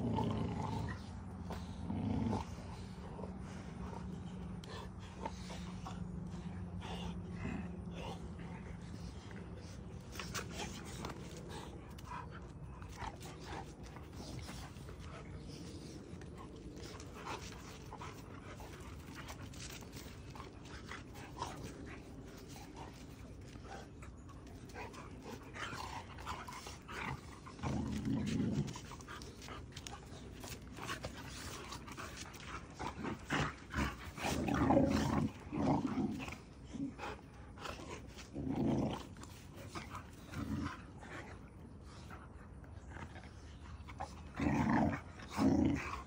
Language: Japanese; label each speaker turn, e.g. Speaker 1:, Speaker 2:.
Speaker 1: うん Amen.